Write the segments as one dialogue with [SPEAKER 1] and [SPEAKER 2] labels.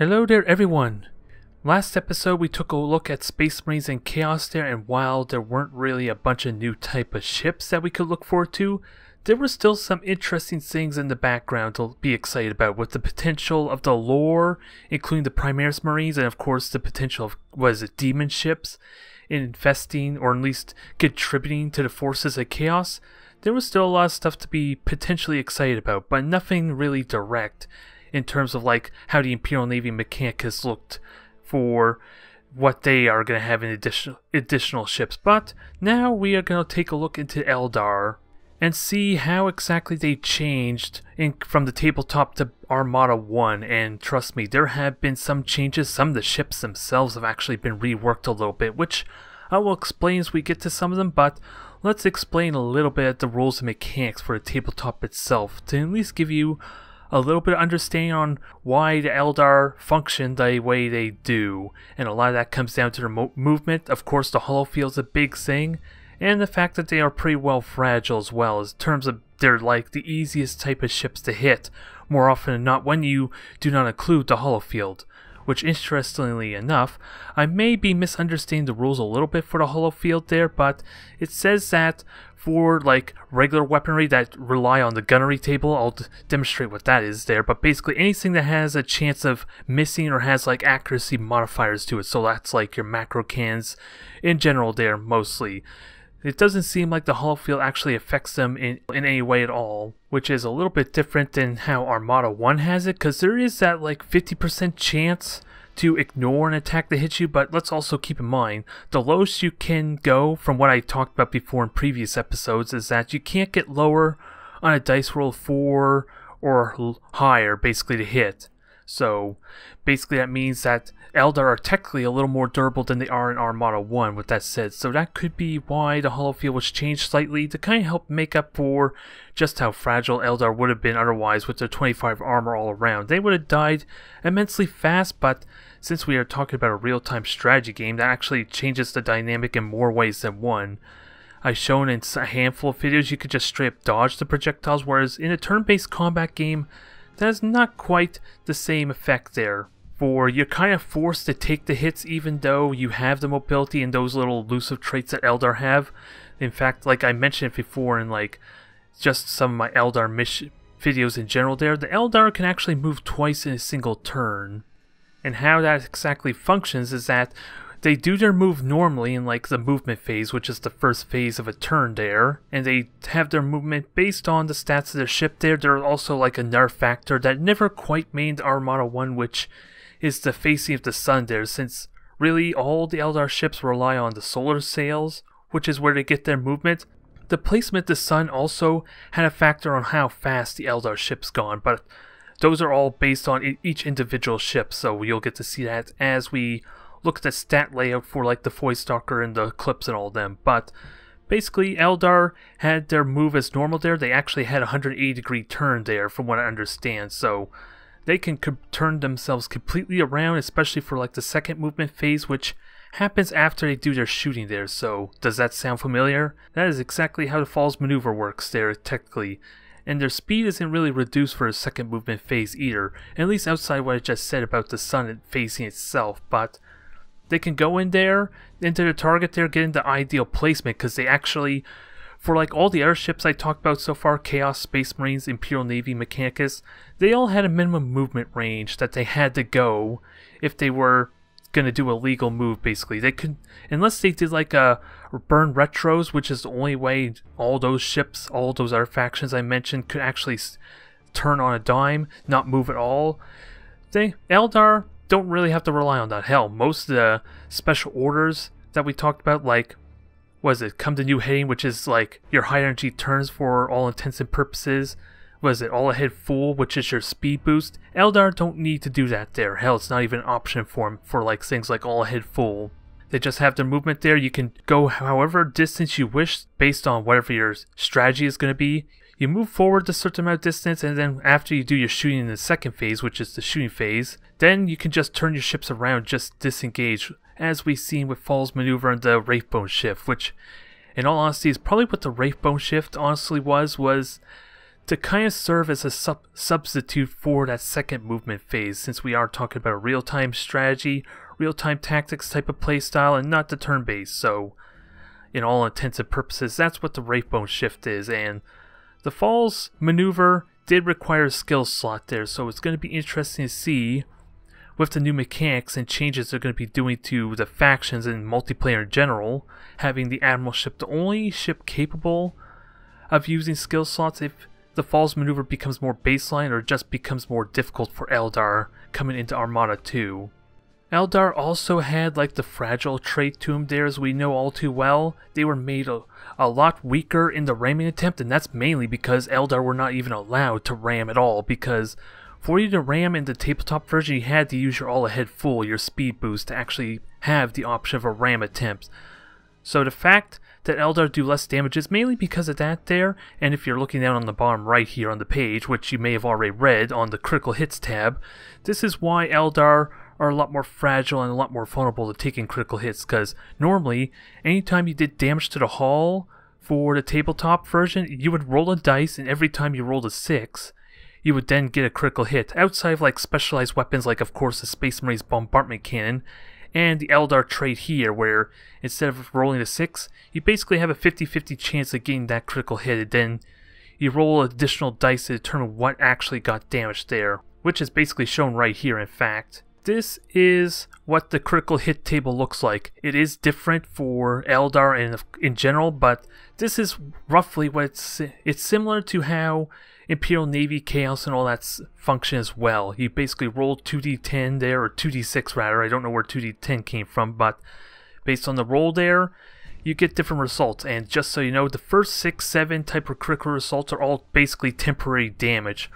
[SPEAKER 1] Hello there, everyone. Last episode, we took a look at Space Marines and Chaos there, and while there weren't really a bunch of new type of ships that we could look forward to, there were still some interesting things in the background to be excited about, with the potential of the lore, including the Primaris Marines, and of course the potential of, was it, demon ships, infesting or at least contributing to the forces of Chaos. There was still a lot of stuff to be potentially excited about, but nothing really direct in terms of like how the Imperial Navy Mechanicus looked for what they are going to have in additional additional ships. But now we are going to take a look into Eldar and see how exactly they changed in, from the tabletop to Armada 1. And trust me, there have been some changes. Some of the ships themselves have actually been reworked a little bit, which I will explain as we get to some of them. But let's explain a little bit the rules and mechanics for the tabletop itself to at least give you a little bit of understanding on why the Eldar function the way they do. And a lot of that comes down to their mo movement. Of course, the holofield's a big thing, and the fact that they are pretty well fragile as well, in terms of they're like the easiest type of ships to hit, more often than not when you do not include the holofield. Which, interestingly enough, I may be misunderstanding the rules a little bit for the holofield there, but it says that for like regular weaponry that rely on the gunnery table. I'll demonstrate what that is there, but basically anything that has a chance of missing or has like accuracy modifiers to it. So that's like your macro cans in general there mostly. It doesn't seem like the holofield actually affects them in, in any way at all, which is a little bit different than how Armada 1 has it, because there is that like 50% chance to ignore an attack that hits you, but let's also keep in mind the lowest you can go from what I talked about before in previous episodes is that you can't get lower on a dice roll 4 or higher basically to hit. So basically that means that Eldar are technically a little more durable than they are in Armada 1 with that said. So that could be why the holofield was changed slightly to kind of help make up for just how fragile Eldar would have been otherwise with their 25 armor all around. They would have died immensely fast, but since we are talking about a real-time strategy game, that actually changes the dynamic in more ways than one. I've shown in a handful of videos you could just straight up dodge the projectiles, whereas in a turn-based combat game, that's not quite the same effect there. For you're kind of forced to take the hits even though you have the mobility and those little elusive traits that Eldar have. In fact, like I mentioned before in like just some of my Eldar mission videos in general there, the Eldar can actually move twice in a single turn. And how that exactly functions is that they do their move normally in like the movement phase, which is the first phase of a turn there, and they have their movement based on the stats of their ship there. There's also like a nerf factor that never quite made Armada 1, which is the facing of the sun there, since really all the Eldar ships rely on the solar sails, which is where they get their movement. The placement of the sun also had a factor on how fast the Eldar ship's gone, but those are all based on each individual ship, so you'll get to see that as we look at the stat layout for like the Voidstalker and the Eclipse and all them. But basically, Eldar had their move as normal there. They actually had a 180 degree turn there, from what I understand. So they can turn themselves completely around, especially for like the second movement phase, which happens after they do their shooting there. So does that sound familiar? That is exactly how the Falls maneuver works there, technically. And their speed isn't really reduced for a second movement phase either, at least outside what I just said about the sun facing itself, but they can go in there, into the target there, getting the ideal placement because they actually, for like all the airships I talked about so far, Chaos, Space Marines, Imperial Navy, Mechanicus, they all had a minimum movement range that they had to go if they were going to do a legal move basically. They could unless they did like a burn retros which is the only way all those ships all those other factions i mentioned could actually turn on a dime not move at all. They eldar don't really have to rely on that. Hell, most of the special orders that we talked about, like, was it come to new heading, which is like your high energy turns for all intents and purposes. Was it all ahead full, which is your speed boost? Eldar don't need to do that there. Hell, it's not even an option for them for like things like all ahead full. They just have their movement there. You can go however distance you wish based on whatever your strategy is going to be. You move forward a certain amount of distance, and then after you do your shooting in the second phase, which is the shooting phase, then you can just turn your ships around, just disengage, as we've seen with Fall's maneuver and the Wraithbone shift, which, in all honesty, is probably what the Wraithbone shift honestly was, was to kind of serve as a sub substitute for that second movement phase since we are talking about a real-time strategy, real-time tactics type of playstyle and not the turn-based. So in all intents and purposes, that's what the Wraithbone shift is and the Falls maneuver did require a skill slot there, so it's going to be interesting to see with the new mechanics and changes they're going to be doing to the factions and multiplayer in general, having the Admiral ship the only ship capable of using skill slots if the Falls maneuver becomes more baseline or just becomes more difficult for Eldar coming into Armada 2. Eldar also had like the fragile trait to them there as we know all too well. They were made a, lot weaker in the ramming attempt and that's mainly because Eldar were not even allowed to ram at all because for you to ram in the tabletop version you had to use your all ahead full, your speed boost to actually have the option of a ram attempt. So the fact that Eldar do less damage is mainly because of that there, and if you're looking down on the bottom right here on the page, which you may have already read on the critical hits tab, this is why Eldar are a lot more fragile and a lot more vulnerable to taking critical hits because normally anytime you did damage to the hull for the tabletop version you would roll a dice and every time you rolled a 6 you would then get a critical hit. Outside of like specialized weapons like of course the Space Marines bombardment cannon and the Eldar trait here where instead of rolling a 6 you basically have a 50-50 chance of getting that critical hit and then you roll additional dice to determine what actually got damaged there which is basically shown right here in fact this is what the critical hit table looks like. It is different for Eldar and in general, but this is roughly what it's, it's similar to how Imperial Navy Chaos and all that function as well. You basically roll 2d10 there, or 2d6 rather. I don't know where 2d10 came from, but based on the roll there, you get different results. And just so you know, the first 6, 7 type of critical results are all basically temporary damage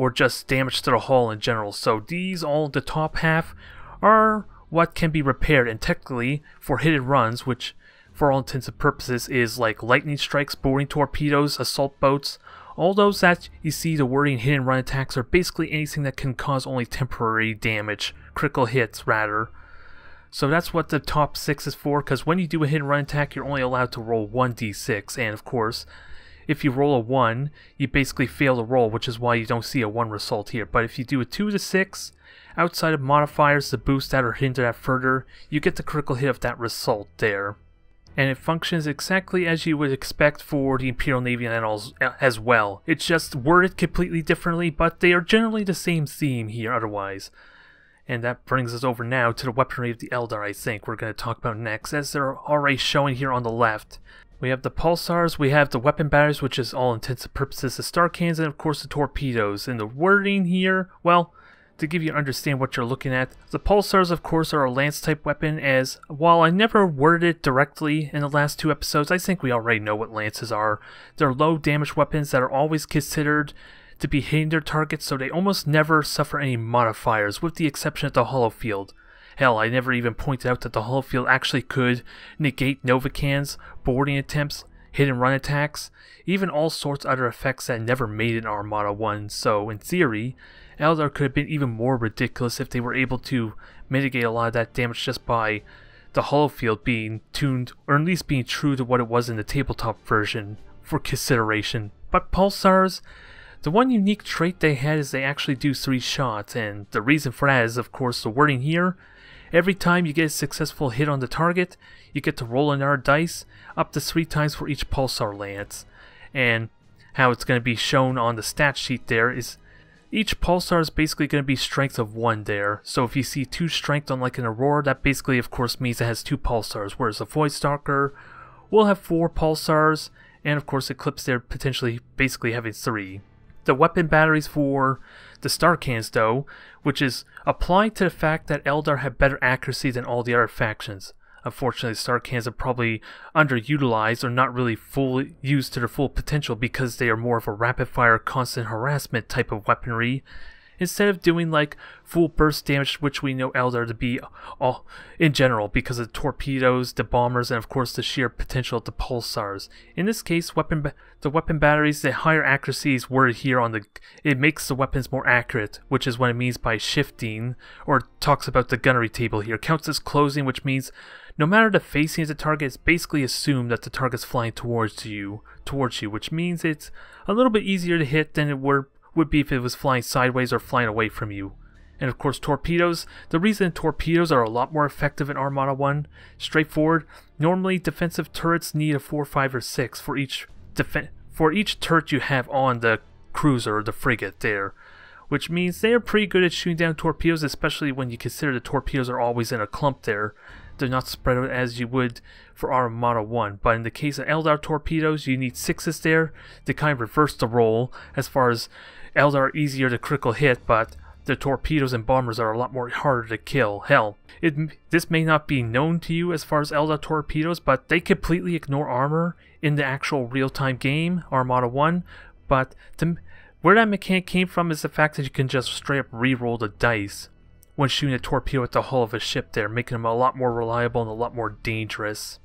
[SPEAKER 1] or just damage to the hull in general. So these all the top half are what can be repaired and technically for hit and runs, which for all intents and purposes is like lightning strikes, boarding torpedoes, assault boats, all those that you see the wording and run attacks are basically anything that can cause only temporary damage, critical hits rather. So that's what the top 6 is for, because when you do a hit and run attack, you're only allowed to roll 1d6, and of course, if you roll a 1, you basically fail the roll, which is why you don't see a 1 result here. But if you do a 2 to 6, outside of modifiers to boost that or hinder that further, you get the critical hit of that result there. And it functions exactly as you would expect for the Imperial Navy Annals uh, as well. It's just worded completely differently, but they are generally the same theme here otherwise. And that brings us over now to the weaponry of the Eldar, I think we're going to talk about next, as they're already showing here on the left. We have the pulsars, we have the weapon batteries, which is all intents and purposes the star cannons, and of course the torpedoes. And the wording here, well, to give you understand what you're looking at, the pulsars of course are a lance type weapon as while I never worded it directly in the last two episodes, I think we already know what lances are. They're low damage weapons that are always considered to be hitting their targets so they almost never suffer any modifiers with the exception of the holofield. Hell, I never even pointed out that the hull holofield actually could negate nova cannons, boarding attempts, hit and run attacks, even all sorts of other effects that never made it in Armada 1, so in theory, Eldar could have been even more ridiculous if they were able to mitigate a lot of that damage just by the holofield being tuned, or at least being true to what it was in the tabletop version for consideration. But Pulsars, the one unique trait they had is they actually do three shots, and the reason for that is, of course, the wording here Every time you get a successful hit on the target, you get to roll another dice, up to three times for each pulsar lance. And how it's going to be shown on the stat sheet there is each pulsar is basically going to be strength of one there. So if you see two strength on like an Aurora, that basically of course means it has two pulsars, whereas a Void Stalker will have four pulsars, and of course Eclipse there potentially basically having three. The weapon batteries for the star cannons, though, which is applied to the fact that Eldar have better accuracy than all the other factions. Unfortunately, star cannons are probably underutilized or not really fully used to their full potential because they are more of a rapid fire, constant harassment type of weaponry. Instead of doing like full burst damage, which we know Eldar to be all in general because of torpedoes, the bombers, and of course the sheer potential of the pulsars. In this case, weapon the weapon batteries, the higher accuracy is worded here on the. It makes the weapons more accurate, which is what it means by shifting, or talks about the gunnery table here. Counts as closing, which means no matter the facing of the target, it's basically assumed that the target's flying towards you, towards you, which means it's a little bit easier to hit than it would would be if it was flying sideways or flying away from you. And of course, torpedoes. The reason torpedoes are a lot more effective in Armada 1, straightforward. Normally, defensive turrets need a 4, 5, or 6 for each for each turret you have on the cruiser or the frigate there. Which means they are pretty good at shooting down torpedoes, especially when you consider the torpedoes are always in a clump there they're not spread out as you would for Armada 1. But in the case of Eldar torpedoes, you need sixes there to kind of reverse the role as far as Eldar are easier to critical hit, but the torpedoes and bombers are a lot more harder to kill. Hell, it, this may not be known to you as far as Eldar torpedoes, but they completely ignore armor in the actual real-time game, Armada 1, but to, where that mechanic came from is the fact that you can just straight up re-roll the dice when shooting a torpedo at the hull of a ship there, making them a lot more reliable and a lot more dangerous.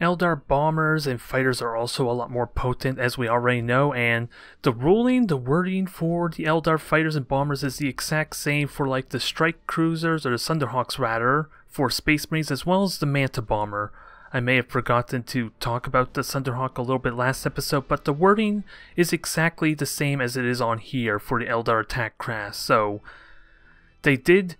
[SPEAKER 1] Eldar bombers and fighters are also a lot more potent, as we already know, and the ruling, the wording for the Eldar fighters and bombers is the exact same for like the strike cruisers or the Thunderhawks rather for Space Marines, as well as the Manta bomber. I may have forgotten to talk about the Thunderhawk a little bit last episode, but the wording is exactly the same as it is on here for the Eldar attack class. So they did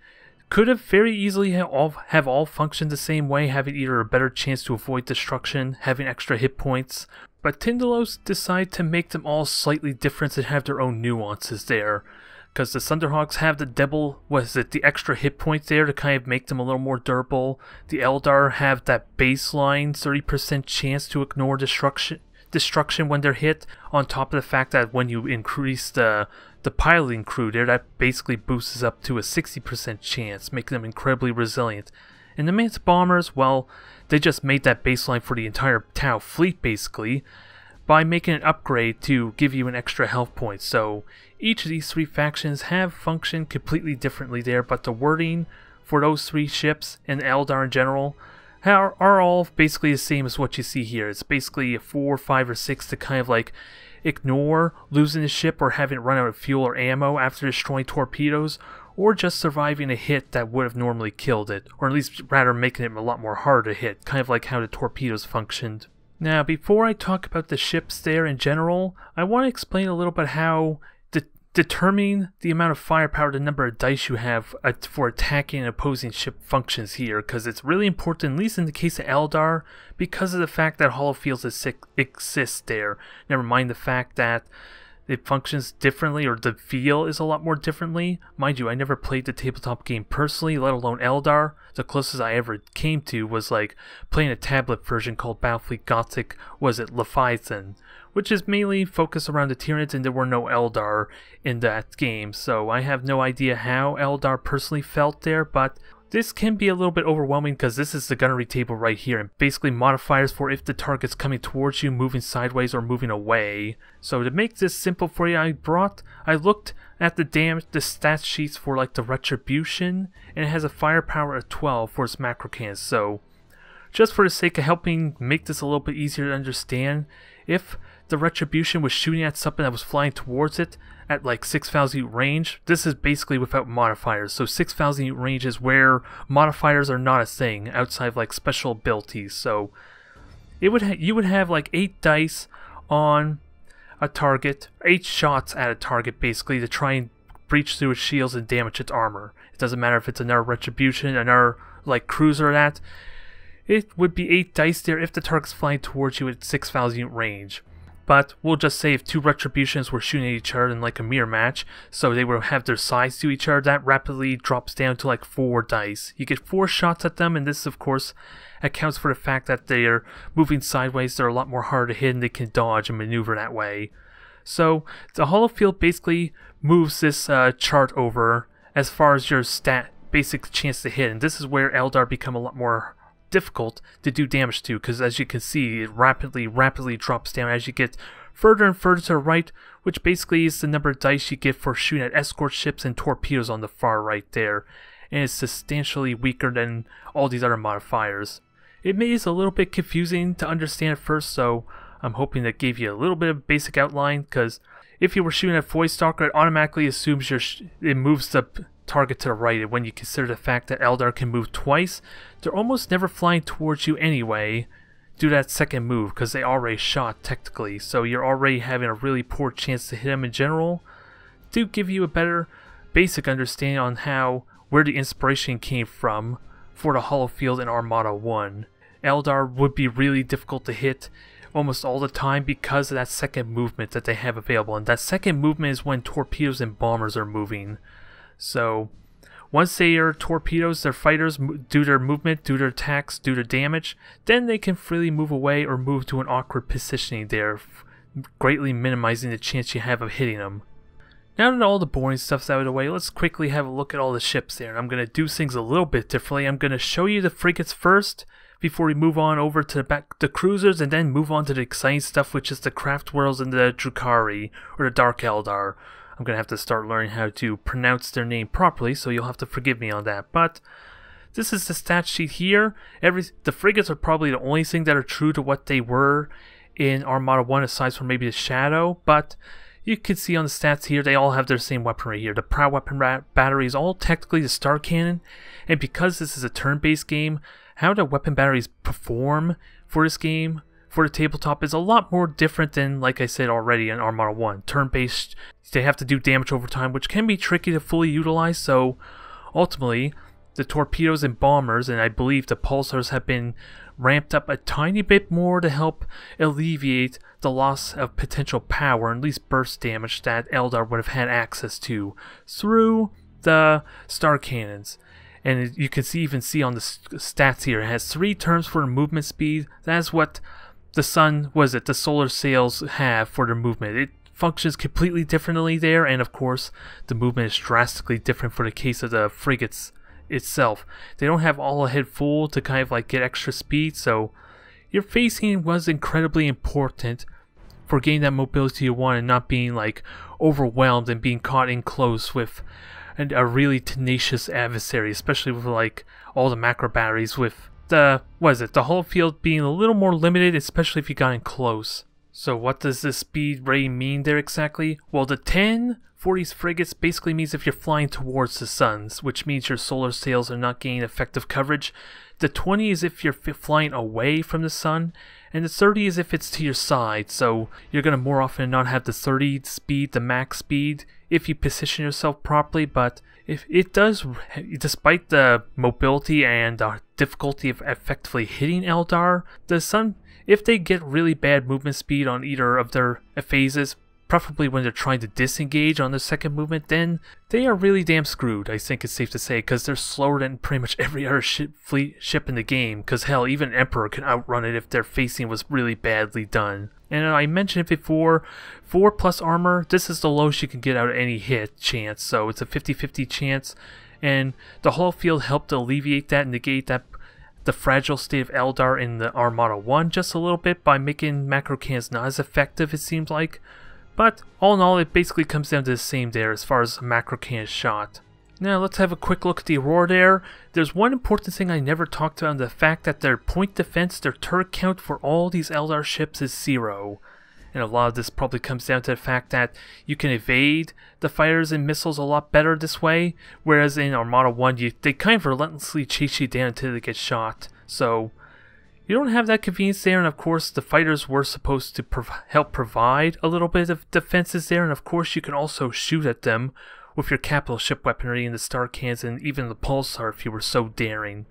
[SPEAKER 1] could have very easily have all, have all functioned the same way, having either a better chance to avoid destruction, having extra hit points, but Tindalos decide to make them all slightly different and have their own nuances there. Because the Thunderhawks have the double, was it, the extra hit points there to kind of make them a little more durable. The Eldar have that baseline 30% chance to ignore destruction destruction when they're hit, on top of the fact that when you increase the the piloting crew there, that basically boosts up to a 60% chance, making them incredibly resilient. And the Manta bombers, well, they just made that baseline for the entire Tau fleet basically by making an upgrade to give you an extra health point. So each of these three factions have functioned completely differently there, but the wording for those three ships and Eldar in general are, are all basically the same as what you see here. It's basically a 4, 5, or 6 to kind of like ignore losing the ship or having it run out of fuel or ammo after destroying torpedoes, or just surviving a hit that would have normally killed it, or at least rather making it a lot more hard to hit, kind of like how the torpedoes functioned. Now, before I talk about the ships there in general, I want to explain a little bit how determining the amount of firepower, the number of dice you have uh, for attacking opposing ship functions here, because it's really important, at least in the case of Eldar, because of the fact that holofields exist there. Never mind the fact that it functions differently, or the feel is a lot more differently. Mind you, I never played the tabletop game personally, let alone Eldar. The closest I ever came to was like playing a tablet version called Battlefleet Gothic, was it Leviathan, which is mainly focused around the Tyranids, and there were no Eldar in that game, so I have no idea how Eldar personally felt there, but this can be a little bit overwhelming because this is the gunnery table right here, and basically modifiers for if the target's coming towards you, moving sideways, or moving away. So to make this simple for you, I brought, I looked at the damage, the stat sheets for like the retribution, and it has a firepower of 12 for its macro cannons. So just for the sake of helping make this a little bit easier to understand, if the Retribution was shooting at something that was flying towards it at like 6,000 range. This is basically without modifiers. So 6,000 range is where modifiers are not a thing outside of like special abilities. So it would you would have like 8 dice on a target, 8 shots at a target basically to try and breach through its shields and damage its armor. It doesn't matter if it's another Retribution, another like cruiser that. It would be 8 dice there if the target's flying towards you at 6,000 range. But we'll just say if two retributions were shooting at each other in like a mirror match, so they will have their sides to each other, that rapidly drops down to like four dice. You get four shots at them, and this of course accounts for the fact that they're moving sideways, they're a lot more hard to hit and they can dodge and maneuver that way. So the holofield basically moves this uh, chart over as far as your stat basic chance to hit, and this is where Eldar become a lot more difficult to do damage to because as you can see it rapidly rapidly drops down as you get further and further to the right, which basically is the number of dice you get for shooting at escort ships and torpedoes on the far right there, and it's substantially weaker than all these other modifiers. It may is a little bit confusing to understand at first, so I'm hoping that gave you a little bit of basic outline, because if you were shooting at Void Stalker, it automatically assumes your it moves the target to the right, and when you consider the fact that Eldar can move twice, they're almost never flying towards you anyway, do that second move, because they already shot technically, so you're already having a really poor chance to hit them in general. Do give you a better basic understanding on how, where the inspiration came from for the Holofield in Armada 1. Eldar would be really difficult to hit almost all the time because of that second movement that they have available, and that second movement is when torpedoes and bombers are moving. So, once they are torpedoes, their fighters do their movement, do their attacks, do their damage, then they can freely move away or move to an awkward positioning there, greatly minimizing the chance you have of hitting them. Now that all the boring stuff's out of the way, let's quickly have a look at all the ships there. I'm going to do things a little bit differently. I'm going to show you the frigates first, before we move on over to the back the cruisers and then move on to the exciting stuff which is the craft worlds and the Drukhari or the Dark Eldar. I'm gonna have to start learning how to pronounce their name properly, so you'll have to forgive me on that. But this is the stat sheet here. Every the frigates are probably the only thing that are true to what they were in Armada 1 aside from maybe the Shadow, but you can see on the stats here, they all have their same weaponry here. The prow weapon battery is all technically the star cannon, and because this is a turn-based game, how the weapon batteries perform for this game for the tabletop is a lot more different than, like I said already, in Armada 1. Turn-based, they have to do damage over time, which can be tricky to fully utilize, so ultimately, the torpedoes and bombers, and I believe the pulsars have been ramped up a tiny bit more to help alleviate the loss of potential power, and at least burst damage that Eldar would have had access to through the star cannons. And you can see even see on the stats here it has three terms for movement speed. That's what the sun was it the solar sails have for their movement. It functions completely differently there and of course the movement is drastically different for the case of the frigates itself. They don't have all a head full to kind of like get extra speed so your facing was incredibly important for getting that mobility you want and not being like overwhelmed and being caught in close with and a really tenacious adversary, especially with like all the macro batteries with the what is it, the holofield being a little more limited, especially if you got in close. So what does the speed ray mean there exactly? Well the 10 for these frigates basically means if you're flying towards the suns, which means your solar sails are not gaining effective coverage. The 20 is if you're flying away from the sun, and the 30 is if it's to your side, so you're going to more often not have the 30 speed, the max speed, if you position yourself properly, but if it does, despite the mobility and the difficulty of effectively hitting Eldar, the Sun, if they get really bad movement speed on either of their phases, preferably when they're trying to disengage on the second movement, then they are really damn screwed, I think it's safe to say, because they're slower than pretty much every other ship, fleet ship in the game, because hell, even Emperor can outrun it if their facing was really badly done. And I mentioned it before, 4 plus armor, this is the lowest you can get out of any hit chance, so it's a 50-50 chance, and the Holofield helped alleviate that negate that the fragile state of Eldar in the Armada 1 just a little bit by making macro cannons not as effective, it seems like. But all in all, it basically comes down to the same there as far as macro can shot. Now let's have a quick look at the Aurora there. There's one important thing I never talked about, the fact that their point defense, their turret count for all these Eldar ships is zero. And a lot of this probably comes down to the fact that you can evade the fighters and missiles a lot better this way, whereas in Armada 1, you, they kind of relentlessly chase you down until they get shot. So you don't have that convenience there, and of course, the fighters were supposed to prov help provide a little bit of defenses there, and of course, you can also shoot at them with your capital ship weaponry and the star cans and even the pulsar if you were so daring.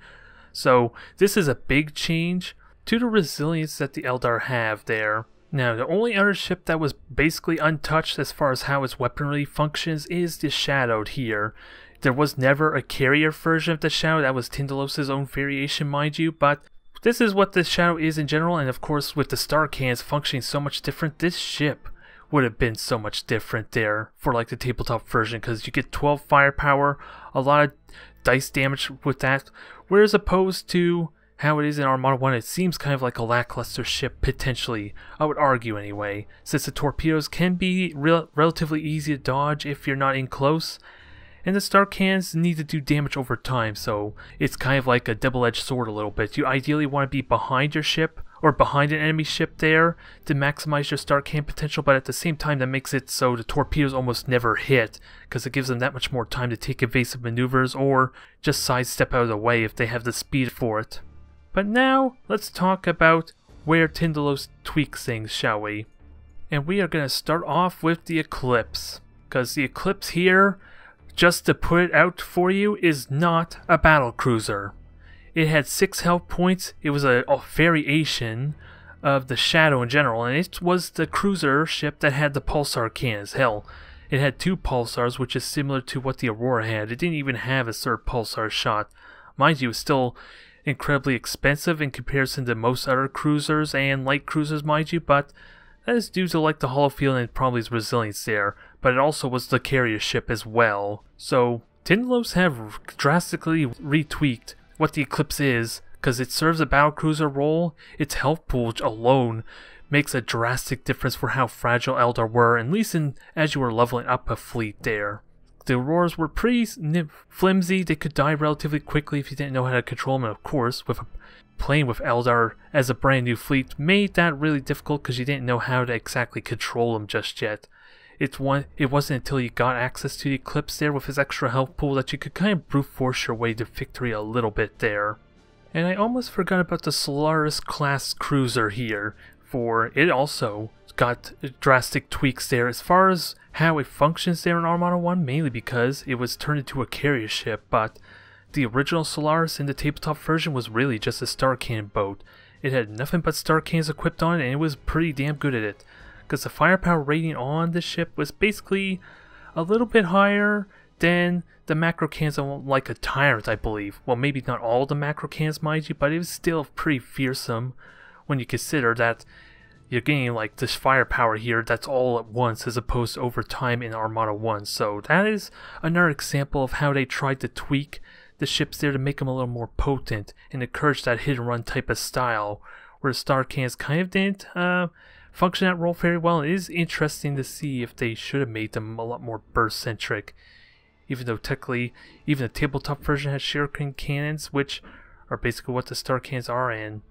[SPEAKER 1] So, this is a big change to the resilience that the Eldar have there. Now, the only other ship that was basically untouched as far as how its weaponry functions is the Shadowed here. There was never a carrier version of the Shadow, that was Tindalos' own variation, mind you, but this is what the Shadow is in general, and of course with the star cans functioning so much different, this ship would have been so much different there for like the tabletop version because you get 12 firepower, a lot of dice damage with that, whereas opposed to how it is in Armada 1, it seems kind of like a lackluster ship, potentially. I would argue anyway, since the torpedoes can be rel relatively easy to dodge if you're not in close, and the star cannons need to do damage over time, so it's kind of like a double-edged sword a little bit. You ideally want to be behind your ship, or behind an enemy ship there, to maximize your star can potential, but at the same time that makes it so the torpedoes almost never hit, because it gives them that much more time to take evasive maneuvers, or just sidestep out of the way if they have the speed for it. But now, let's talk about where Tindalos tweaks things, shall we? And we are going to start off with the Eclipse. Because the Eclipse here, just to put it out for you, is not a battle cruiser. It had 6 health points, it was a, a variation of the Shadow in general, and it was the cruiser ship that had the pulsar cannons. Hell, it had two pulsars, which is similar to what the Aurora had. It didn't even have a third pulsar shot. Mind you, it was still incredibly expensive in comparison to most other cruisers and light cruisers, mind you, but that is due to like the holofield and probably its resilience there, but it also was the carrier ship as well. So Tindalos have drastically retweaked what the Eclipse is, because it serves a battle cruiser role, its health pool alone makes a drastic difference for how fragile Eldar were, at least in, as you were leveling up a fleet there. The Auroras were pretty flimsy. They could die relatively quickly if you didn't know how to control them. And of course, with a, playing with Eldar as a brand new fleet made that really difficult because you didn't know how to exactly control them just yet. It's one. It wasn't until you got access to the Eclipse there with his extra health pool that you could kind of brute force your way to victory a little bit there. And I almost forgot about the Solaris class cruiser here, for it also got drastic tweaks there as far as how it functions there in Armada 1, mainly because it was turned into a carrier ship, but the original Solaris in the tabletop version was really just a star cannon boat. It had nothing but star cannons equipped on it, and it was pretty damn good at it. Because the firepower rating on the ship was basically a little bit higher than the macro cannons on like a Tyrant, I believe. Well, maybe not all the macro cannons, mind you, but it was still pretty fearsome when you consider that you're getting like this firepower here that's all at once as opposed to over time in Armada 1. So that is another example of how they tried to tweak the ships there to make them a little more potent and encourage that hit and run type of style where Star Cans kind of didn't uh, function that role very well. It is interesting to see if they should have made them a lot more burst centric. Even though technically, even the tabletop version has shuriken cannons, which are basically what the Star Cans are, and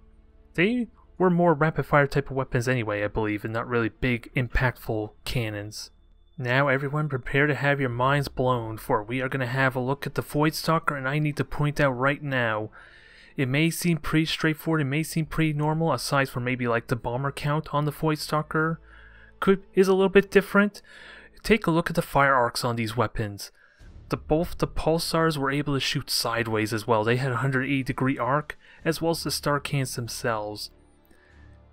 [SPEAKER 1] they were more rapid fire type of weapons anyway, I believe, and not really big, impactful cannons. Now everyone prepare to have your minds blown, for we are going to have a look at the Void Stalker, and I need to point out right now, it may seem pretty straightforward, it may seem pretty normal, aside from maybe like the bomber count on the Void Stalker could is a little bit different. Take a look at the fire arcs on these weapons. The, both the pulsars were able to shoot sideways as well. They had a 180 degree arc, as well as the star cans themselves.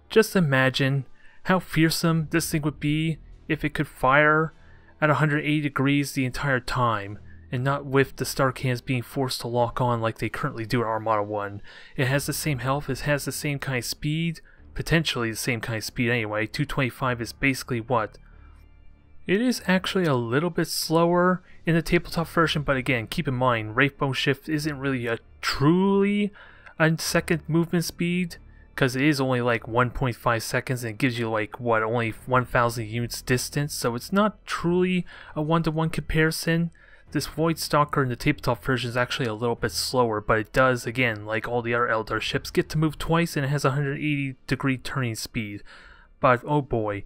[SPEAKER 1] Just imagine how fearsome this thing would be if it could fire at 180 degrees the entire time, and not with the star cans being forced to lock on like they currently do in Armada 1. It has the same health, it has the same kind of speed, potentially the same kind of speed anyway. 225 is basically what? It is actually a little bit slower in the tabletop version, but again, keep in mind, Wraithbone Shift isn't really a truly a second movement speed because it is only like 1.5 seconds and it gives you like what only 1000 units distance so it's not truly a one-to-one comparison this Void Stalker in the tabletop version is actually a little bit slower but it does again like all the other Eldar ships get to move twice and it has 180 degree turning speed. But oh boy.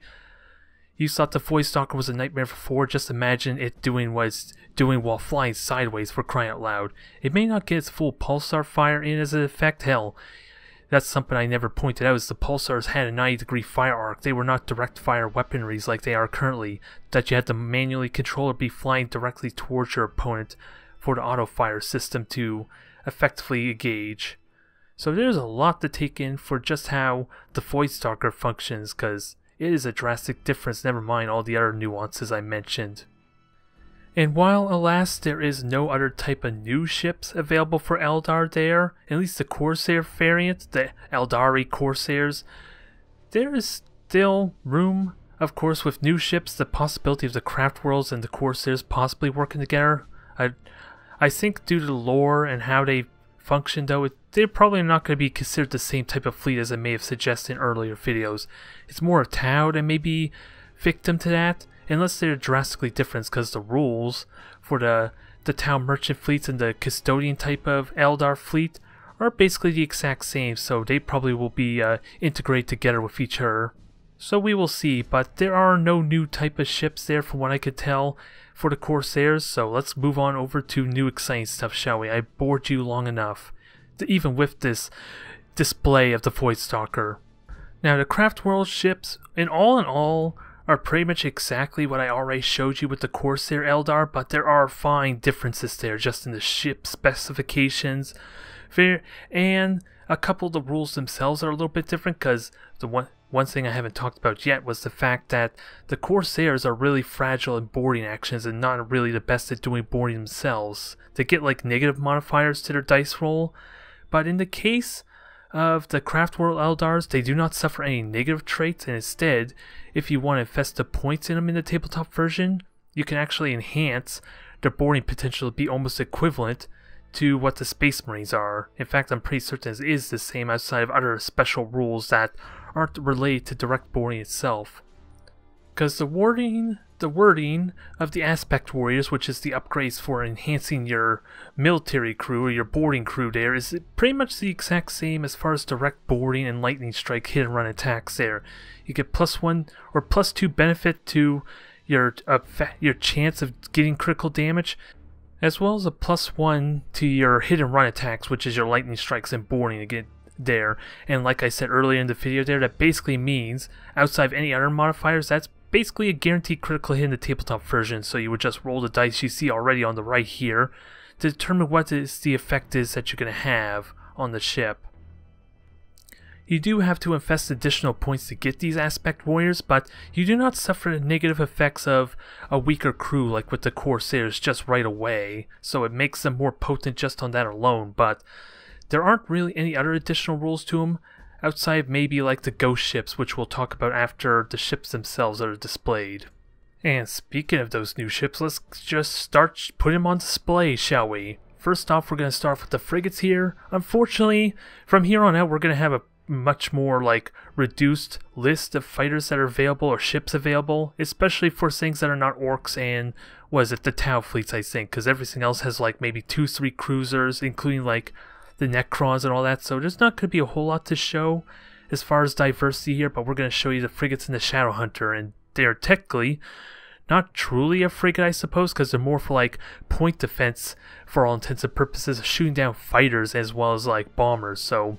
[SPEAKER 1] You thought the Void Stalker was a nightmare before, just imagine it doing what it's doing while flying sideways for crying out loud. It may not get its full pulsar fire in as an effect, hell, that's something I never pointed out is the pulsars had a 90 degree fire arc. They were not direct fire weaponries like they are currently, that you had to manually control or be flying directly towards your opponent for the auto fire system to effectively engage. So there's a lot to take in for just how the Void Stalker functions because it is a drastic difference, never mind all the other nuances I mentioned. And while, alas, there is no other type of new ships available for Eldar there, at least the Corsair variant, the Aeldari Corsairs, there is still room, of course, with new ships, the possibility of the Craft Worlds and the Corsairs possibly working together. I, I think due to the lore and how they function, though, they're probably not going to be considered the same type of fleet as I may have suggested in earlier videos. It's more of Tau that may be victim to that, unless they're drastically different, because the rules for the the Tau merchant fleets and the custodian type of Eldar fleet are basically the exact same, so they probably will be uh, integrated together with each other. So we will see, but there are no new type of ships there from what I could tell for the Corsairs, so let's move on over to new exciting stuff, shall we? I bored you long enough, even with this display of the Void Stalker. Now, the Craft World ships, in all in all, are pretty much exactly what I already showed you with the Corsair Eldar, but there are fine differences there just in the ship specifications. And a couple of the rules themselves are a little bit different because the one one thing I haven't talked about yet was the fact that the Corsairs are really fragile in boarding actions and not really the best at doing boarding themselves. They get like negative modifiers to their dice roll, but in the case of the Craft World Eldars, they do not suffer any negative traits, and instead, if you want to invest the points in them in the tabletop version, you can actually enhance their boarding potential to be almost equivalent to what the Space Marines are. In fact, I'm pretty certain it is the same outside of other special rules that aren't related to direct boarding itself. Because the wording, the wording of the aspect warriors, which is the upgrades for enhancing your military crew or your boarding crew there, is pretty much the exact same as far as direct boarding and lightning strike hit and run attacks there. You get plus one or plus two benefit to your uh, your chance of getting critical damage, as well as a plus one to your hit and run attacks, which is your lightning strikes and boarding to get there. And like I said earlier in the video there, that basically means, outside of any other modifiers, that's basically a guaranteed critical hit in the tabletop version. So you would just roll the dice you see already on the right here to determine what is the effect is that you're going to have on the ship. You do have to invest additional points to get these aspect warriors, but you do not suffer the negative effects of a weaker crew like with the Corsairs just right away, so it makes them more potent just on that alone, but there aren't really any other additional rules to them, outside maybe like the ghost ships, which we'll talk about after the ships themselves are displayed. And speaking of those new ships, let's just start putting them on display, shall we? First off, we're going to start with the frigates here. Unfortunately, from here on out, we're going to have a much more like reduced list of fighters that are available or ships available, especially for things that are not orcs and was it the Tau fleets, I think, because everything else has like maybe two, three cruisers, including like the Necrons and all that. So there's not going to be a whole lot to show as far as diversity here, but we're going to show you the frigates and the Shadowhunter, and they're technically not truly a frigate, I suppose, because they're more for like point defense for all intents and purposes, shooting down fighters as well as like bombers. So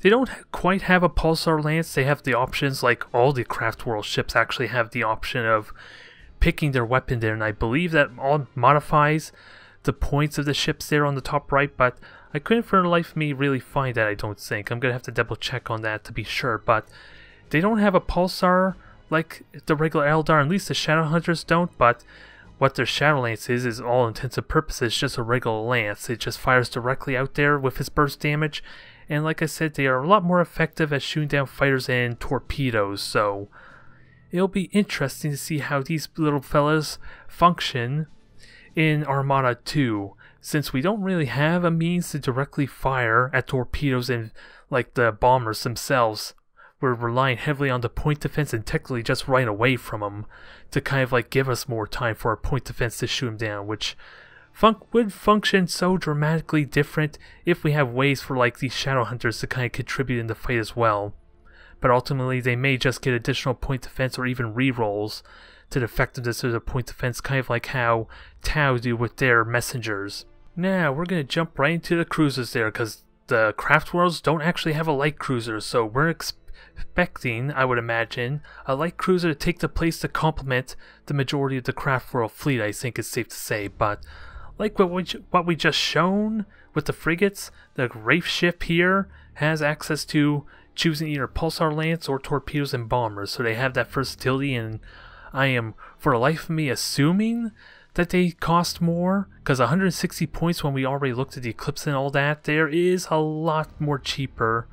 [SPEAKER 1] they don't quite have a pulsar lance. They have the options, like all the Craft World ships actually have the option of picking their weapon there, and I believe that all modifies the points of the ships there on the top right, but I couldn't for the life of me really find that, I don't think. I'm to have to double check on that to be sure, but they don't have a pulsar like the regular Eldar, at least the Shadowhunters don't, but what their Shadow Lance is, is all intents and purposes just a regular lance. It just fires directly out there with its burst damage, and like I said, they are a lot more effective at shooting down fighters and torpedoes, so it'll be interesting to see how these little fellas function in Armada 2 since we don't really have a means to directly fire at torpedoes and like the bombers themselves, we're relying heavily on the point defense and technically just running away from them to kind of like give us more time for our point defense to shoot them down, which would function so dramatically different if we have ways for like these shadow hunters to kind of contribute in the fight as well. But ultimately, they may just get additional point defense or even rerolls to the effectiveness of the point defense, kind of like how Tau do with their messengers. Now, we're going to jump right into the cruisers there, because the craft worlds don't actually have a light cruiser, so we're expecting, I would imagine, a light cruiser to take the place to complement the majority of the craft world fleet, I think it's safe to say, but like what we, what we just shown with the frigates, the Wraith ship here has access to choosing either pulsar lance or torpedoes and bombers, so they have that versatility and I am, for the life of me, assuming that they cost more? Because 160 points when we already looked at the Eclipse and all that there is a lot more cheaper.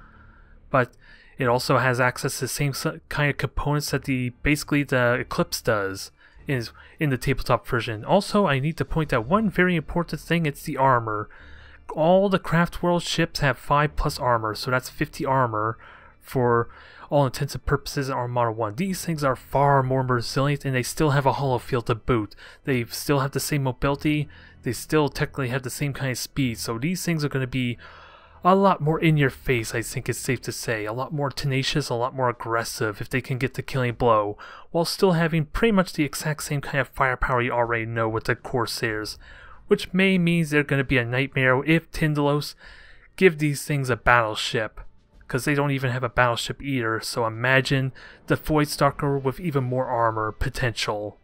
[SPEAKER 1] But it also has access to the same kind of components that the basically the Eclipse does is in the tabletop version. Also I need to point out one very important thing it's the armor. All the Craft World ships have 5 plus armor, so that's 50 armor for all intents and purposes in Armada 1. These things are far more resilient and they still have a holofield to boot. They still have the same mobility, they still technically have the same kind of speed, so these things are going to be a lot more in your face, I think it's safe to say. A lot more tenacious, a lot more aggressive if they can get the killing blow, while still having pretty much the exact same kind of firepower you already know with the Corsairs, which may mean they're going to be a nightmare if Tindalos give these things a battleship because they don't even have a battleship either, so imagine the Voidstalker with even more armor potential.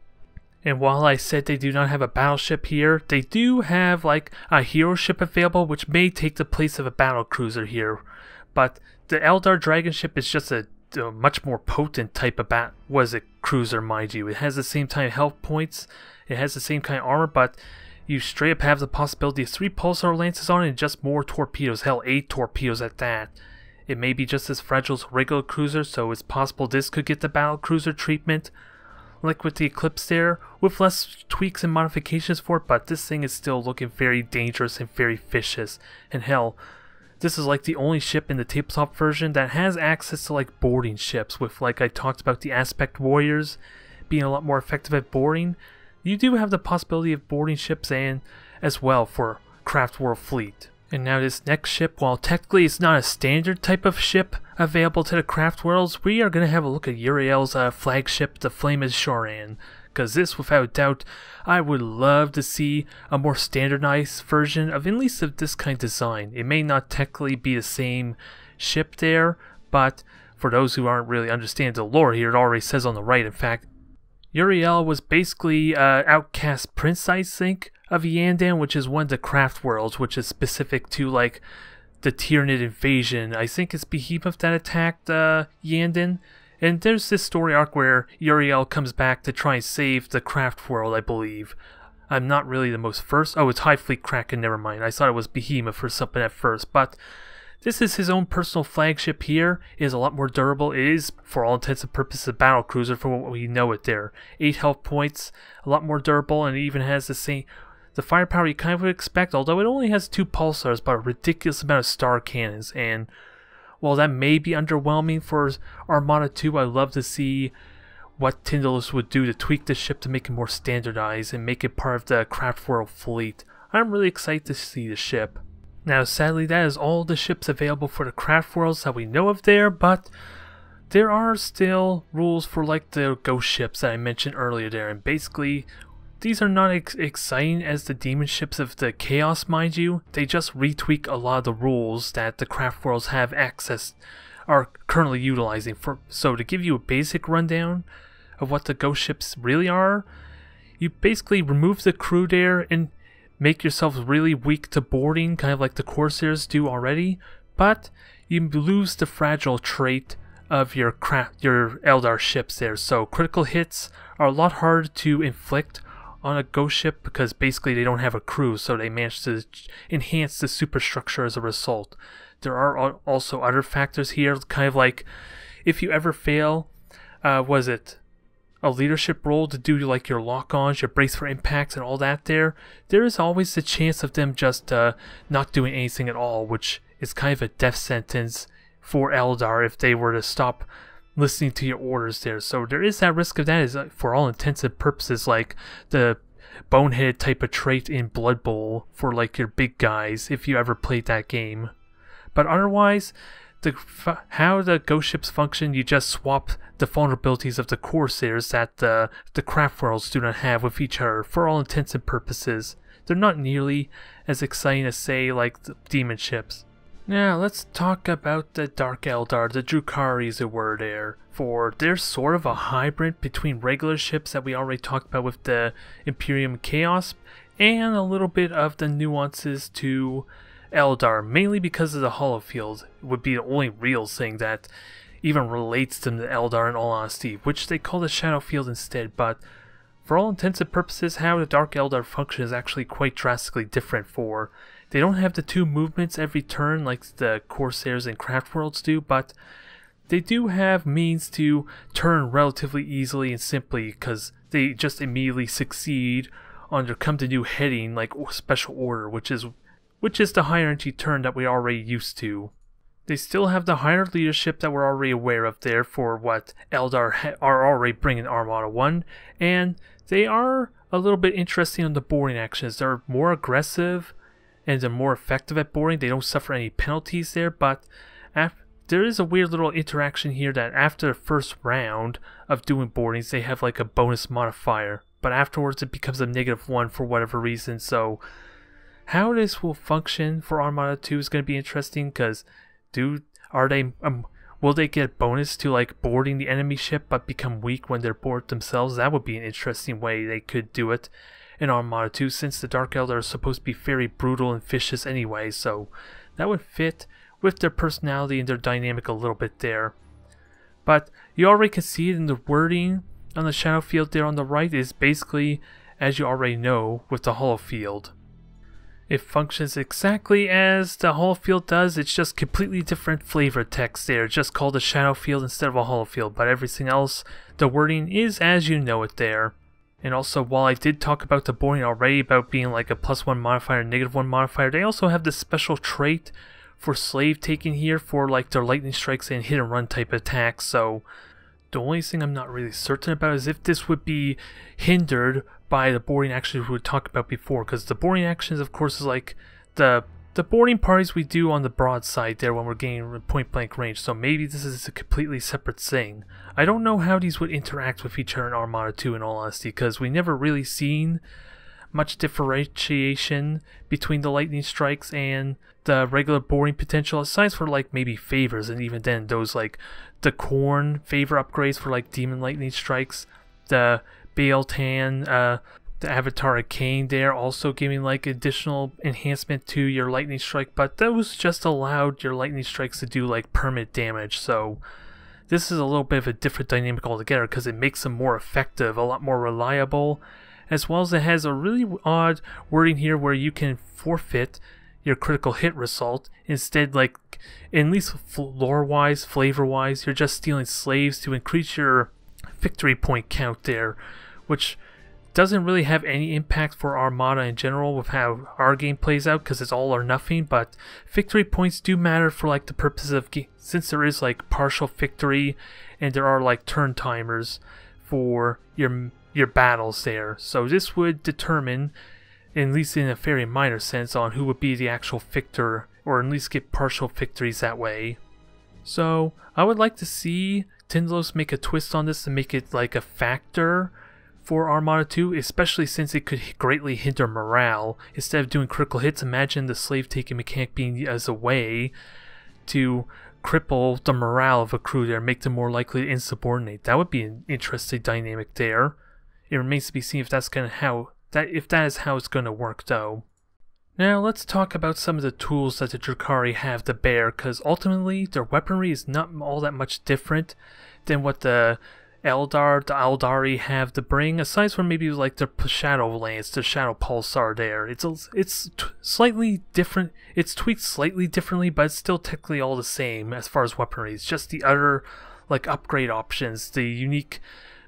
[SPEAKER 1] And while I said they do not have a battleship here, they do have like a hero ship available which may take the place of a battle cruiser here. But the Eldar Dragon ship is just a, a much more potent type of bat was it cruiser mind you. It has the same kind of health points, it has the same kind of armor, but you straight up have the possibility of three pulsar lances on it and just more torpedoes, hell eight torpedoes at that. It may be just as fragile as regular cruiser, so it's possible this could get the battle cruiser treatment, like with the Eclipse there, with less tweaks and modifications for it, but this thing is still looking very dangerous and very vicious. And hell, this is like the only ship in the tabletop version that has access to like boarding ships, with like I talked about the Aspect Warriors being a lot more effective at boarding. You do have the possibility of boarding ships and as well for Craft World Fleet. And now this next ship, while technically it's not a standard type of ship available to the craft worlds, we are going to have a look at Yriel's uh, flagship, the Flame of Shoran. Because this, without doubt, I would love to see a more standardized version of at least of this kind of design. It may not technically be the same ship there, but for those who aren't really understanding the lore here, it already says on the right, in fact, Uriel was basically uh, outcast prince, I think, of Iyanden, which is one of the craft worlds, which is specific to like the Tyranid invasion. I think it's Behemoth that attacked uh, Iyanden. And there's this story arc where Yriel comes back to try and save the craft world, I believe. I'm not really the most first. Oh, it's Hive Fleet Kraken, never mind. I thought it was Behemoth or something at first. But this is his own personal flagship here. It is a lot more durable. It is, for all intents and purposes, a battle cruiser for what we know it there. 8 health points, a lot more durable, and it even has the same the firepower you kind of would expect, although it only has two pulsars, but a ridiculous amount of star cannons. And while that may be underwhelming for Armada 2, I love to see what Tindalos would do to tweak the ship to make it more standardized and make it part of the Craft World fleet. I'm really excited to see the ship. Now, sadly, that is all the ships available for the Craft Worlds that we know of there, but there are still rules for like the ghost ships that I mentioned earlier there, and basically these are not ex exciting as the demon ships of the Chaos, mind you. They just retweak a lot of the rules that the craft worlds have access are currently utilizing. For so to give you a basic rundown of what the ghost ships really are, you basically remove the crew there and make yourself really weak to boarding, kind of like the Corsairs do already, but you lose the fragile trait of your craft your Eldar ships there. So critical hits are a lot harder to inflict on a ghost ship because basically they don't have a crew, so they managed to enhance the superstructure as a result. There are also other factors here, kind of like if you ever fail, uh, was it a leadership role to do like your lock-ons, your brace for impacts, and all that there, there is always the chance of them just uh, not doing anything at all, which is kind of a death sentence for Eldar if they were to stop listening to your orders there. So there is that risk of that is for all intensive purposes like the bonehead type of trait in Blood Bowl for like your big guys if you ever played that game. But otherwise, the how the ghost ships function, you just swap the vulnerabilities of the Corsairs that the the craft worlds do not have with each other for all intents and purposes. They're not nearly as exciting as say like the demon ships. Now, let's talk about the Dark Eldar, the Drukhari as it were there, for they're sort of a hybrid between regular ships that we already talked about with the Imperium Chaos, and a little bit of the nuances to Eldar, mainly because of the Hollow holofield would be the only real thing that even relates them to Eldar in all honesty, which they call the Shadow Field instead, but for all intents and purposes, how the Dark Eldar function is actually quite drastically different for they don't have the two movements every turn like the Corsairs and Craft Worlds do, but they do have means to turn relatively easily and simply because they just immediately succeed on their come to new heading like special order, which is which is the higher energy turn that we're already used to. They still have the higher leadership that we're already aware of there for what Eldar are already bringing Armada 1, and they are a little bit interesting on the boarding actions. They're more aggressive and they're more effective at boarding. They don't suffer any penalties there, but there is a weird little interaction here that after the first round of doing boardings, they have like a bonus modifier, but afterwards it becomes a negative one for whatever reason. So, how this will function for Armada 2 is going to be interesting because do are they um, will they get bonus to like boarding the enemy ship but become weak when they're bored themselves? That would be an interesting way they could do it in Armada 2 since the Dark Eldar are supposed to be very brutal and vicious anyway, so that would fit with their personality and their dynamic a little bit there. But you already can see it in the wording on the shadow field there on the right is basically as you already know with the holofield. It functions exactly as the holofield does, it's just completely different flavor text there, just called a shadow field instead of a holofield, but everything else, the wording is as you know it there. And also, while I did talk about the boarding already about being like a plus one modifier, negative one modifier, they also have this special trait for slave taking here for like their lightning strikes and hit and run type attacks, so the only thing I'm not really certain about is if this would be hindered by the boarding actions we talked about before, because the boarding actions, of course, is like the the boarding parties we do on the broadside there when we're getting point blank range. So maybe this is a completely separate thing. I don't know how these would interact with each other in Armada 2 in all honesty, because we never really seen much differentiation between the lightning strikes and the regular boring potential aside for like maybe favors and even then those like the Khorne favor upgrades for like demon lightning strikes the Bale Tan, uh, the Avatar of Khaine there also giving like additional enhancement to your lightning strike, but those just allowed your lightning strikes to do like permanent damage. So this is a little bit of a different dynamic altogether because it makes them more effective, a lot more reliable, as well as it has a really odd wording here where you can forfeit your critical hit result. Instead, like at least lore wise, flavor wise, you're just stealing slaves to increase your victory point count there, which doesn't really have any impact for Armada in general with how our game plays out because it's all or nothing. But victory points do matter for like the purpose of since there is like partial victory and there are like turn timers for your your battles there. So this would determine, at least in a very minor sense, on who would be the actual victor or at least get partial victories that way. So I would like to see Tindalos make a twist on this to make it like a factor for Armada 2, especially since it could greatly hinder morale. Instead of doing critical hits, imagine the slave taking mechanic being as a way to cripple the morale of a crew there, make them more likely to insubordinate. That would be an interesting dynamic there. It remains to be seen if that's gonna how that if that is how it's gonna work though. Now let's talk about some of the tools that the Drukhari have to bear, because ultimately their weaponry is not all that much different than what the Eldar, the Aeldari have to bring, aside from maybe like the Shadow Lance, the Shadow Pulsar there. It's a, it's slightly different, it's tweaked slightly differently, but it's still technically all the same as far as weaponry. It's just the other like upgrade options, the unique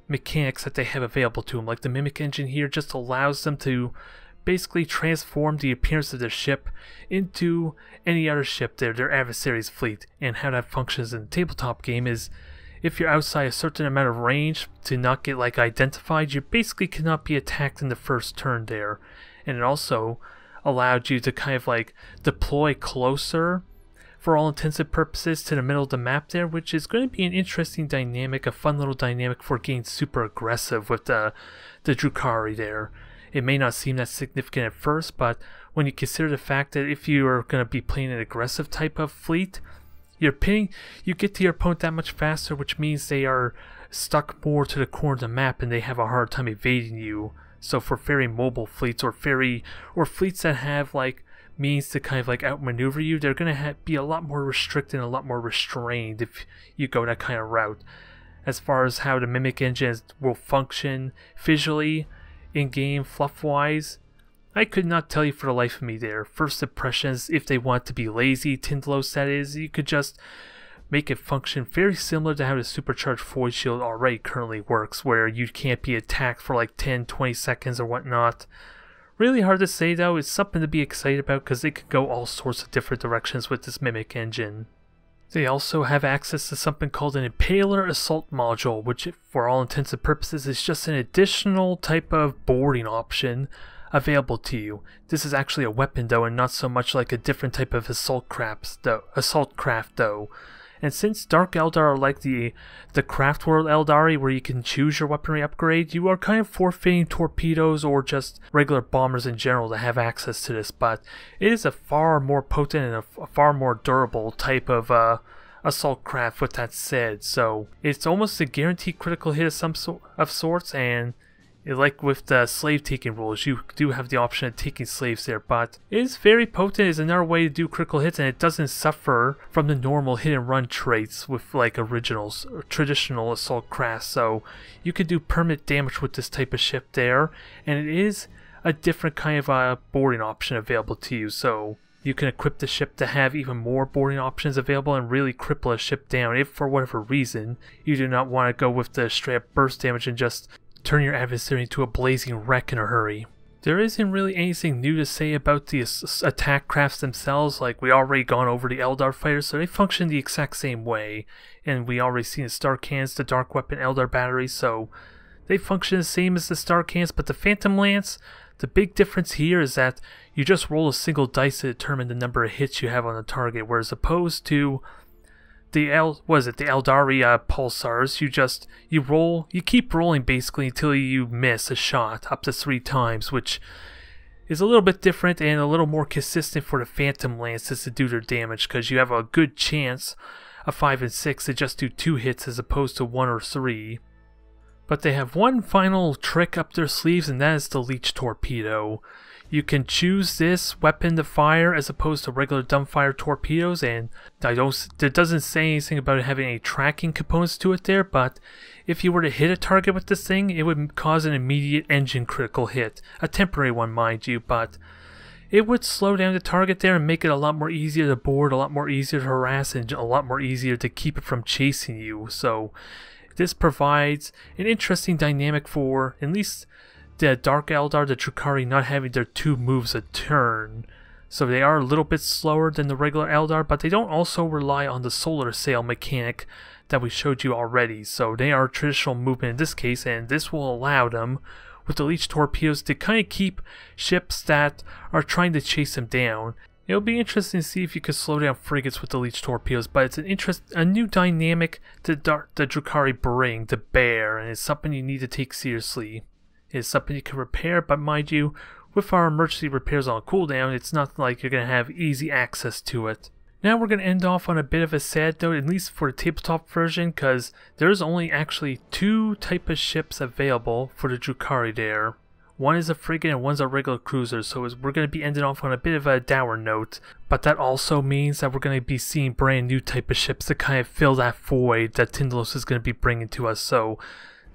[SPEAKER 1] mechanics that they have available to them. Like the Mimic engine here just allows them to basically transform the appearance of their ship into any other ship there, their adversary's fleet. And how that functions in the tabletop game is if you're outside a certain amount of range to not get like identified, you basically cannot be attacked in the first turn there. And it also allowed you to kind of like deploy closer for all intents and purposes to the middle of the map there, which is going to be an interesting dynamic, a fun little dynamic for getting super aggressive with the the Drukhari there. It may not seem that significant at first, but when you consider the fact that if you are going to be playing an aggressive type of fleet, you're you get to your opponent that much faster, which means they are stuck more to the corner of the map and they have a hard time evading you. So for very mobile fleets or very or fleets that have like means to kind of like outmaneuver you, they're gonna be a lot more restricted and a lot more restrained if you go that kind of route. As far as how the mimic engines will function visually, in-game fluff-wise, I could not tell you for the life of me their First impressions, if they want to be lazy, Tindalos that is, you could just make it function very similar to how the supercharged void shield already currently works, where you can't be attacked for like 10, 20 seconds or whatnot. Really hard to say though, it's something to be excited about because it could go all sorts of different directions with this Mimic engine. They also have access to something called an Impaler Assault Module, which for all intents and purposes is just an additional type of boarding option available to you. This is actually a weapon though and not so much like a different type of assault craft though. Assault craft though. And since Dark Eldar are like the the Craft World Eldari where you can choose your weaponry upgrade, you are kind of forfeiting torpedoes or just regular bombers in general to have access to this, but it is a far more potent and a, a far more durable type of uh, assault craft with that said. So it's almost a guaranteed critical hit of some sort of sorts and like with the slave taking rules, you do have the option of taking slaves there, but it is very potent. It's another way to do critical hits, and it doesn't suffer from the normal hit and run traits with like originals, or traditional assault crafts. So you could do permanent damage with this type of ship there, and it is a different kind of uh, boarding option available to you. So you can equip the ship to have even more boarding options available and really cripple a ship down if for whatever reason you do not want to go with the straight up burst damage and just turn your adversary into a blazing wreck in a hurry. There isn't really anything new to say about the attack crafts themselves, like we already gone over the Eldar fighters, so they function the exact same way, and we already seen the Star Cannons, the Dark Weapon Eldar batteries, so they function the same as the Star Cannons, but the Phantom Lance, the big difference here is that you just roll a single dice to determine the number of hits you have on the target, whereas opposed to the El was it the Aeldari uh, pulsars. You just you roll, you keep rolling basically until you miss a shot up to three times, which is a little bit different and a little more consistent for the Phantom Lances to do their damage because you have a good chance of five and six to just do two hits as opposed to one or three. But they have one final trick up their sleeves, and that is the Leech Torpedo. You can choose this weapon to fire as opposed to regular dumbfire torpedoes, and I don't, it doesn't say anything about having any tracking components to it there, but if you were to hit a target with this thing, it would cause an immediate engine critical hit. A temporary one, mind you, but it would slow down the target there and make it a lot more easier to board, a lot more easier to harass, and a lot more easier to keep it from chasing you. So this provides an interesting dynamic for at least the Dark Eldar, the Drukhari not having their two moves a turn. So they are a little bit slower than the regular Eldar, but they don't also rely on the solar sail mechanic that we showed you already. So they are traditional movement in this case, and this will allow them, with the Leech torpedoes, to kind of keep ships that are trying to chase them down. It'll be interesting to see if you could slow down frigates with the Leech torpedoes, but it's an interest, a new dynamic that the Drukhari bring to bear, and it's something you need to take seriously is something you can repair, but mind you, with our emergency repairs on cooldown, it's not like you're going to have easy access to it. Now we're going to end off on a bit of a sad note, at least for the tabletop version, because there's only actually two type of ships available for the Drukhari there. One is a frigate and one's a regular cruiser, so we're going to be ending off on a bit of a dour note. But that also means that we're going to be seeing brand new type of ships to kind of fill that void that Tindalos is going to be bringing to us. So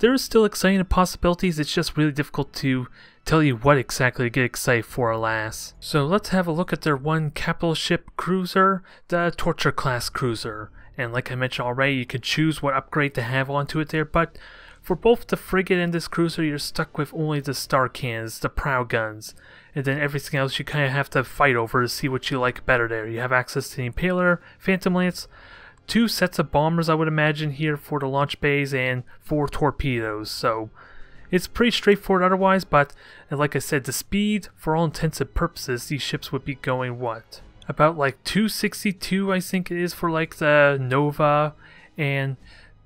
[SPEAKER 1] there is still exciting possibilities, it's just really difficult to tell you what exactly to get excited for, alas. So let's have a look at their one capital ship cruiser, the Torture class cruiser. And like I mentioned already, you can choose what upgrade to have onto it there, but for both the frigate and this cruiser, you're stuck with only the star cannons, the prow guns, and then everything else you kind of have to fight over to see what you like better there. You have access to the Impaler, Phantom Lance, two sets of bombers, I would imagine, here for the launch bays and four torpedoes. So it's pretty straightforward otherwise, but uh, like I said, the speed, for all intents and purposes, these ships would be going what? About like 262, I think it is, for like the Nova and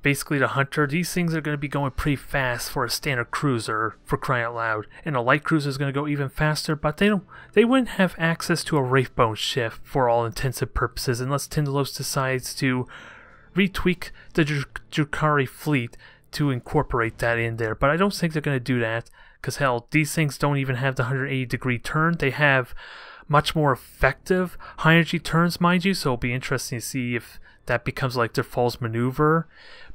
[SPEAKER 1] basically the Hunter. These things are going to be going pretty fast for a standard cruiser, for crying out loud. And a light cruiser is going to go even faster, but they don't. They wouldn't have access to a Wraithbone ship for all intents and purposes unless Tindalos decides to retweak the Drukhari fleet to incorporate that in there. But I don't think they're going to do that, because hell, these things don't even have the 180 degree turn. They have much more effective high energy turns, mind you, so it'll be interesting to see if that becomes like their false maneuver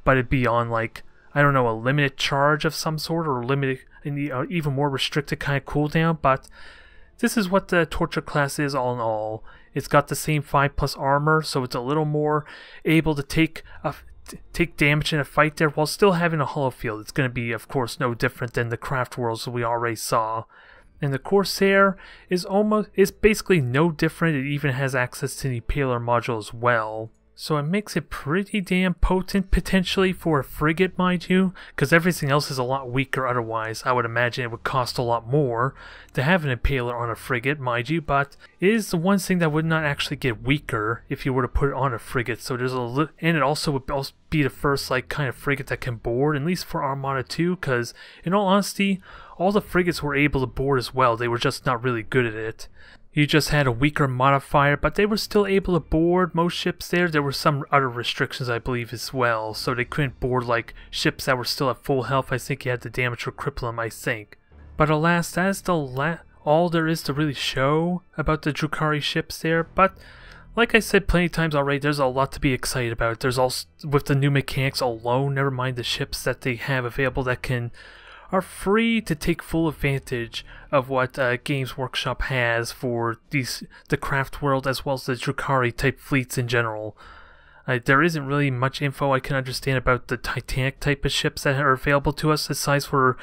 [SPEAKER 1] but it'd be on like I don't know a limited charge of some sort or limited uh, even more restricted kind of cooldown. But this is what the torture class is all in all. It's got the same five plus armor, so it's a little more able to take a take damage in a fight there while still having a holofield. It's going to be, of course, no different than the craft worlds we already saw. And the Corsair is almost is basically no different. It even has access to the Impaler module as well. So it makes it pretty damn potent potentially for a frigate, mind you, because everything else is a lot weaker otherwise. I would imagine it would cost a lot more to have an impaler on a frigate, mind you, but it is the one thing that would not actually get weaker if you were to put it on a frigate. So there's a and it also would also be the first like kind of frigate that can board, at least for Armada 2, because in all honesty, all the frigates were able to board as well. They were just not really good at it. You just had a weaker modifier, but they were still able to board most ships there. There were some other restrictions, I believe, as well, so they couldn't board like ships that were still at full health. I think you had to damage or cripple them, I think. But alas, that is the la- all there is to really show about the Drukhari ships there. But like I said plenty of times already, there's a lot to be excited about. There's also with the new mechanics alone. Never mind the ships that they have available that can are free to take full advantage of what uh, Games Workshop has for these the craft world as well as the Drukhari type fleets in general. Uh, there isn't really much info I can understand about the Titanic type of ships that are available to us, aside for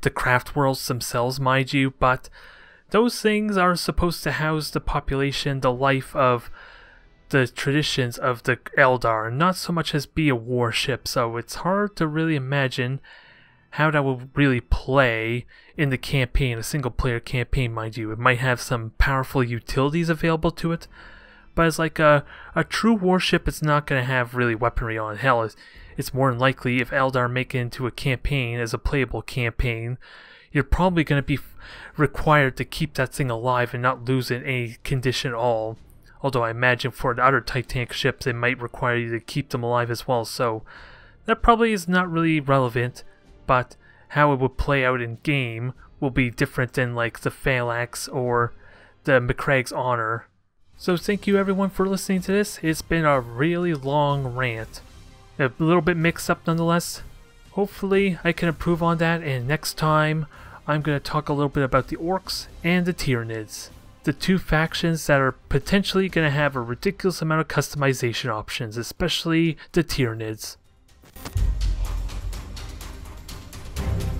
[SPEAKER 1] the craft worlds themselves, mind you. But those things are supposed to house the population, the life of the traditions of the Eldar, not so much as be a warship. So it's hard to really imagine how that will really play in the campaign, a single player campaign, mind you. It might have some powerful utilities available to it, but as like a, a true warship, it's not going to have really weaponry on. Hell, it's, it's more than likely if Eldar make it into a campaign as a playable campaign, you're probably going to be required to keep that thing alive and not lose it in any condition at all. Although I imagine for the other Titanic ships, it might require you to keep them alive as well, so that probably is not really relevant but how it would play out in game will be different than like the Phalanx or the Macragge's Honor. So thank you everyone for listening to this. It's been a really long rant. A little bit mixed up nonetheless. Hopefully I can improve on that and next time I'm going to talk a little bit about the Orks and the Tyranids. The two factions that are potentially going to have a ridiculous amount of customization options, especially the Tyranids. Thank you.